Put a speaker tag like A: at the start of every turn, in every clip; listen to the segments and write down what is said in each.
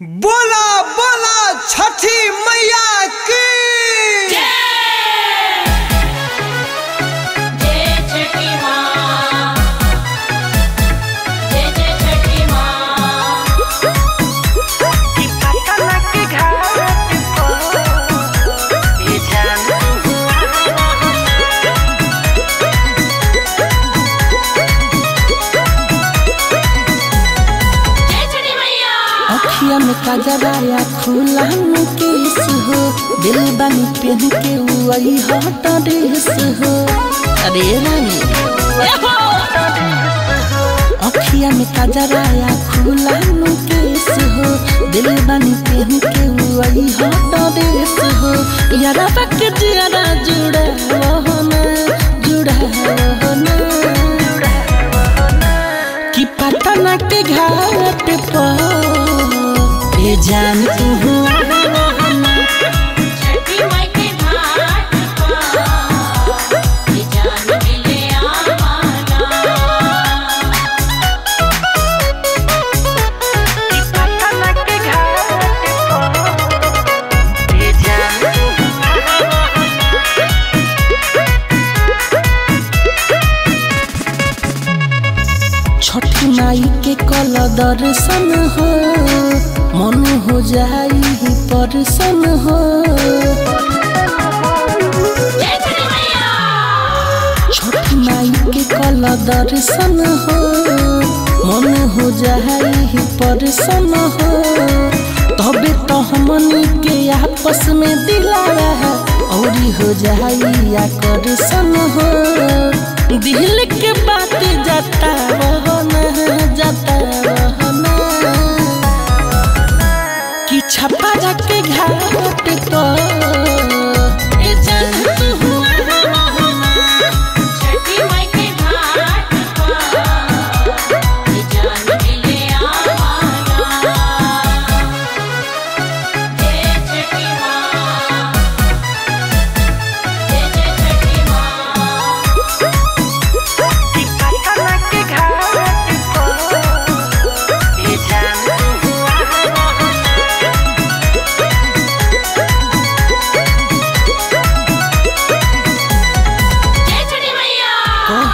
A: बोला बोला छठी
B: अखिया में काजराया खुला में केस हो दिल बनी पहन के उई हट ड्रेस हो अरे रानी अखिया में काजराया खुला में केस हो दिल बनी पहन के उई हट ड्रेस हो यारा पक जियारा जुड़ा ना जुड़ा ना कि पटना के घाट पर ये
C: छठी माई के
B: कल दर्शन हो, मन हो जाई परसन हो।
C: छठी
B: माई के कल दर्शन हो, मन हो जाई परसन हो। तबे तो हमनी के आपस में दिलावा औरी हो जाई आकर्षण हो। दिल के बात जाता रहना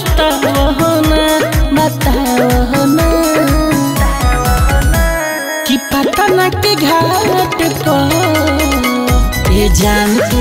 B: कुछो बताओ ना बताओ ना। कि पटना के घाट को ये जान तू